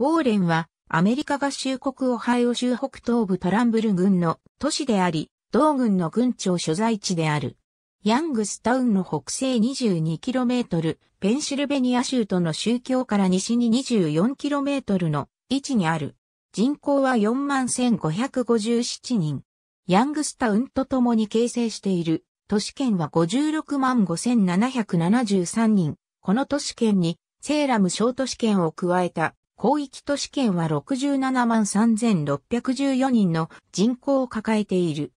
ウォーレンはアメリカ合衆国オハイオ州北東部トランブル郡の都市であり、同郡の郡庁所在地である。ヤングスタウンの北西 22km、ペンシルベニア州との宗教から西に 24km の位置にある。人口は41,557人。ヤングスタウンと共に形成している都市圏は565,773人。この都市圏にセーラム小都市圏を加えた広域都市圏は67万3614人の人口を抱えている。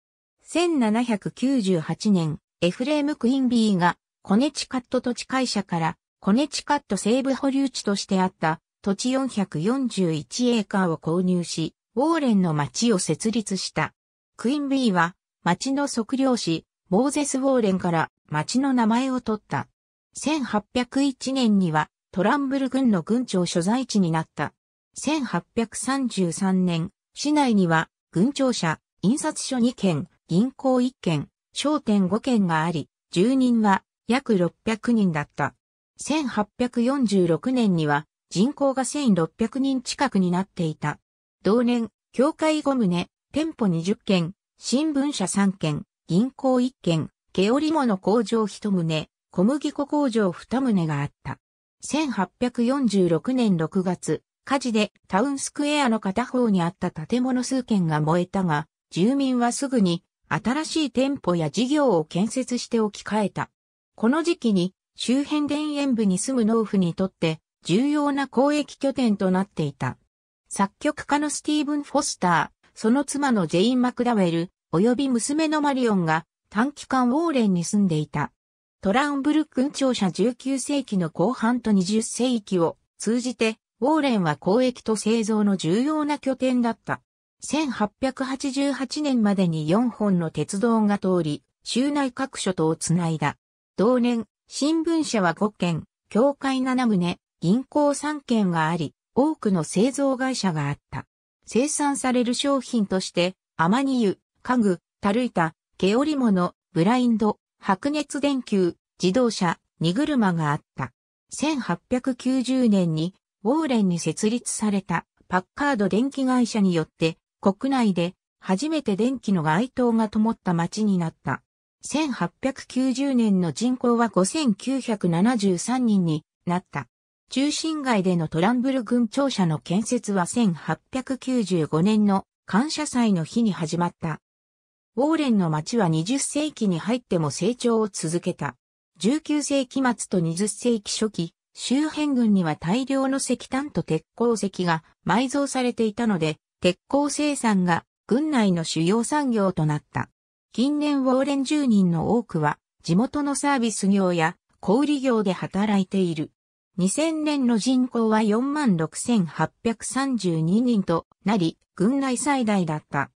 1798年、エフレーム・クインビーがコネチカット土地会社からコネチカット西部保留地としてあった土地441エーカーを購入し、ウォーレンの町を設立した。クインビーは町の測量士、モーゼス・ウォーレンから町の名前を取った。1801年にはトランブル郡の郡庁所在地になった。1833年、市内には郡庁舎、印刷所2件、銀行1件、商店5件があり、住人は約600人だった。1846年には人口が1600人近くになっていた。同年、教会5棟、店舗20件、新聞社3件、銀行1件、毛織物工場1棟、小麦粉工場2棟があった。1846年6月、火事でタウンスクエアの片方にあった建物数軒が燃えたが、住民はすぐに新しい店舗や事業を建設して置き換えた。この時期に周辺田園部に住む農夫にとって重要な交易拠点となっていた。作曲家のスティーブン・フォスター、その妻のジェイン・マクダウェル、及び娘のマリオンが短期間ウォーレンに住んでいた。トラウンブルック庁舎19世紀の後半と20世紀を通じて、ウォーレンは交易と製造の重要な拠点だった。1888年までに4本の鉄道が通り、州内各所とをつないだ。同年、新聞社は5件、教会7棟、銀行3件があり、多くの製造会社があった。生産される商品として、アマニ油、家具、タルイタ、毛織物、ブラインド、白熱電球、自動車、荷車があった。1890年にウォーレンに設立されたパッカード電気会社によって国内で初めて電気の街灯が灯った街になった。1890年の人口は5973人になった。中心街でのトランブル軍庁舎の建設は1895年の感謝祭の日に始まった。ウォーレンの街は20世紀に入っても成長を続けた。19世紀末と20世紀初期、周辺群には大量の石炭と鉄鉱石が埋蔵されていたので、鉄鋼生産が軍内の主要産業となった。近年ウォーレン住人の多くは地元のサービス業や小売業で働いている。2000年の人口は46,832人となり、軍内最大だった。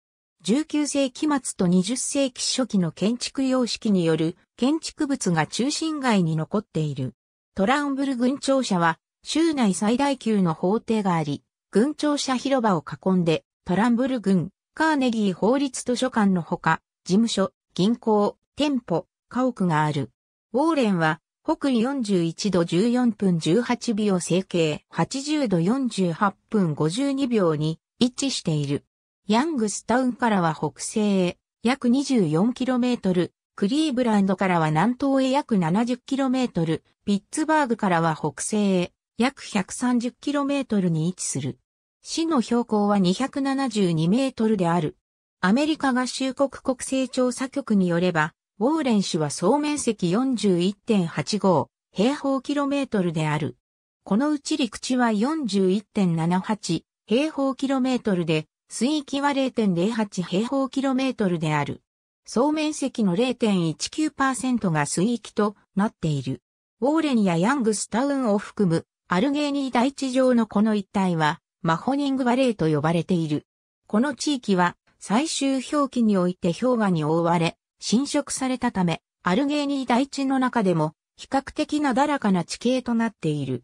19世紀末と20世紀初期の建築様式による建築物が中心街に残っている。トランブル軍庁舎は州内最大級の法廷があり、軍庁舎広場を囲んで、トランブル軍、カーネギー法律図書館のほか、事務所、銀行、店舗、家屋がある。ウォーレンは、北緯41度14分18秒整形、80度48分52秒に位置している。ヤングスタウンからは北西へ約 24km、クリーブランドからは南東へ約 70km、ピッツバーグからは北西へ約 130km に位置する。市の標高は272メートルである。アメリカ合衆国国勢調査局によれば、ウォーレン市は総面積41.85平方キロメートルである。このうち陸地は41.78平方キロメートルで、水域は0.08平方キロメートルである。総面積の0.19%が水域となっている。ウォーレンやヤングスタウンを含むアルゲーニー大地上のこの一帯はマホニングバレーと呼ばれている。この地域は最終表記において氷河に覆われ、侵食されたため、アルゲーニー大地の中でも比較的なだらかな地形となっている。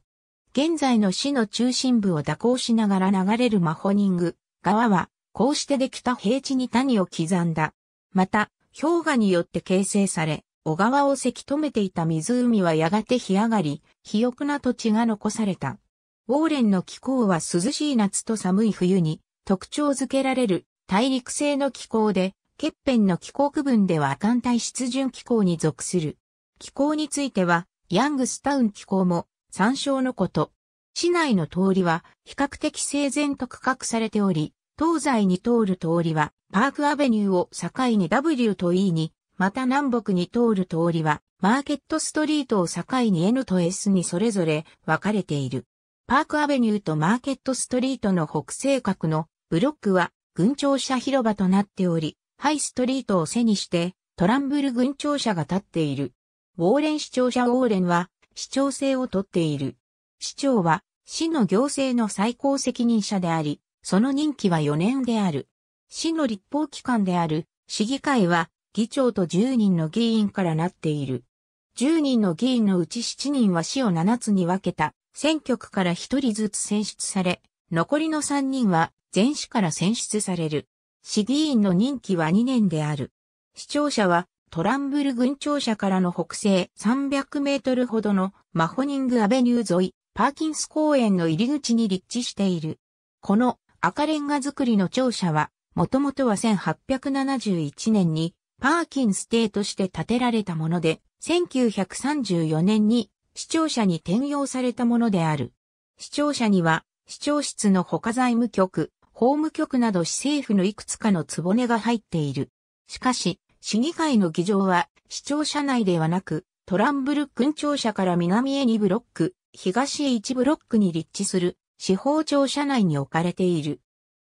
現在の市の中心部を蛇行しながら流れるマホニング川は、こうしてできた平地に谷を刻んだ。また、氷河によって形成され、小川をせき止めていた湖はやがて干上がり、肥沃な土地が残された。ウォーレンの気候は涼しい夏と寒い冬に特徴づけられる大陸性の気候で、ケッペンの気候区分では寒帯湿潤気候に属する。気候については、ヤングスタウン気候も参照のこと。市内の通りは比較的整然と区画されており、東西に通る通りはパークアベニューを境に W と E に、また南北に通る通りはマーケットストリートを境に N と S にそれぞれ分かれている。パークアベニューとマーケットストリートの北西角のブロックは軍庁舎広場となっており、ハイストリートを背にしてトランブル軍庁舎が立っている。ウォーレン市庁舎ウォーレンは市長制をとっている。市長は市の行政の最高責任者であり、その任期は4年である。市の立法機関である市議会は議長と10人の議員からなっている。10人の議員のうち7人は市を7つに分けた選挙区から1人ずつ選出され、残りの3人は全市から選出される。市議員の任期は2年である。視聴者はトランブル郡庁舎からの北西300メートルほどのマホニングアベニュー沿い、パーキンス公園の入り口に立地している。この赤レンガ造りの庁舎は、もともとは1871年にパーキンス邸として建てられたもので、1934年に視聴者に転用されたものである。視聴者には、視聴室の他財務局、法務局など市政府のいくつかの壺が入っている。しかし、市議会の議場は、市庁舎内ではなく、トランブルクン庁舎から南へ2ブロック、東へ1ブロックに立地する、司法庁舎内に置かれている。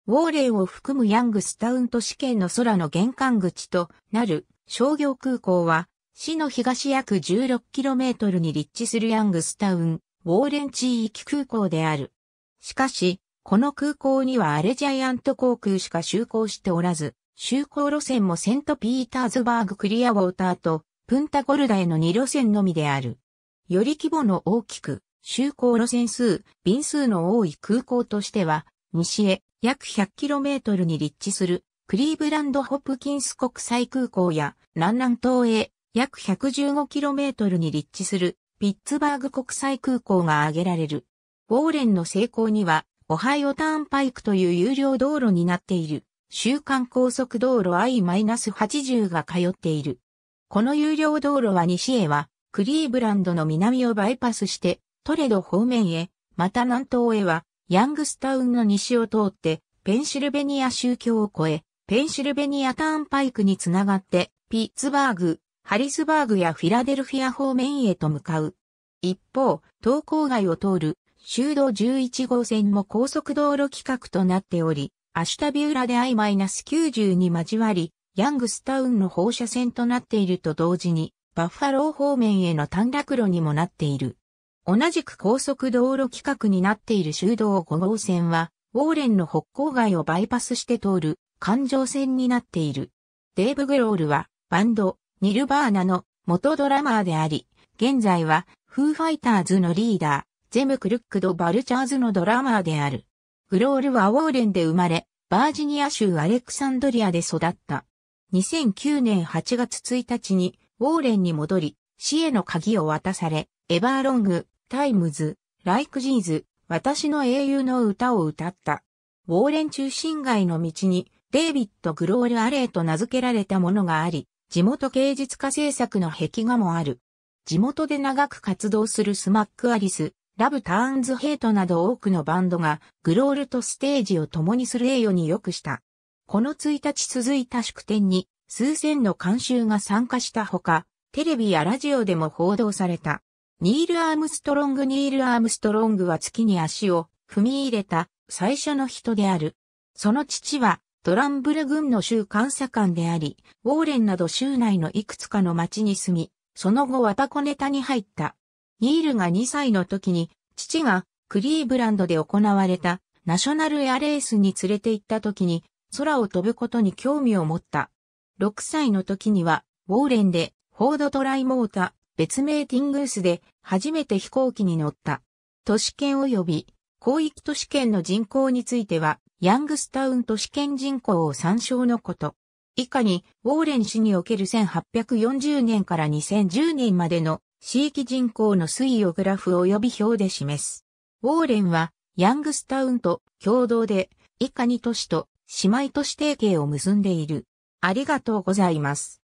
ウォーレンを含むヤングスタウン都市圏の空の玄関口となる商業空港は、市の東約 16km に立地するヤングスタウン、ウォーレン地域空港である。しかし、この空港にはアレジャイアント航空しか就航しておらず、就航路線もセントピーターズバーグクリアウォーターとプンタゴルダへの2路線のみである。より規模の大きく、就航路線数、便数の多い空港としては、西へ約 100km に立地するクリーブランド・ホプキンス国際空港や南南東へ約 115km に立地するピッツバーグ国際空港が挙げられる。ウォーレンの成功には、オハイオターンパイクという有料道路になっている、週間高速道路 I-80 が通っている。この有料道路は西へは、クリーブランドの南をバイパスして、トレド方面へ、また南東へは、ヤングスタウンの西を通って、ペンシルベニア宗教を越え、ペンシルベニアターンパイクにつながって、ピッツバーグ、ハリスバーグやフィラデルフィア方面へと向かう。一方、東郊外を通る修道11号線も高速道路規格となっており、アシュタビューラで I-90 に交わり、ヤングスタウンの放射線となっていると同時に、バッファロー方面への短絡路にもなっている。同じく高速道路規格になっている修道5号線は、ウォーレンの北郊外をバイパスして通る環状線になっている。デーブ・グロールは、バンド、ニルバーナの元ドラマーであり、現在はフーファイターズのリーダー、ゼム・クルックド・バルチャーズのドラマーである。グロールはウォーレンで生まれ、バージニア州アレクサンドリアで育った。2009年8月1日にウォーレンに戻り、死への鍵を渡され、エバーロング、Times Like These、私の英雄の歌を歌った。ウォーレン中心街の道にデイビッド・グロール・アレイと名付けられたものがあり、地元芸術家制作の壁画もある。地元で長く活動するスマックアリス、ラブ・ターンズ・ヘイトなど多くのバンドがグロールとステージを共にする栄誉に浴した。この1日続いた祝典に数千の観衆が参加したほか、テレビやラジオでも報道された。ニール・アームストロング・ニール・アームストロングは月に足を踏み入れた最初の人である。その父はトランブル軍の州監査官であり、ウォーレンなど州内のいくつかの町に住み、その後ワタコネタに入った。ニールが2歳の時に、父がクリーブランドで行われたナショナルエアレースに連れて行った時に、空を飛ぶことに興味を持った。6歳の時には、ウォーレンで、フォードトライモータ、別名ティングースで、初めて飛行機に乗った。都市圏及び、広域都市圏の人口については、ヤングスタウン都市圏人口を参照のこと。以下に、ウォーレン市における1840年から2010年までの地域人口の推移をグラフ及び表で示す。ウォーレンはヤングスタウンと共同で以下2都市と姉妹都市提携を結んでいる。ありがとうございます。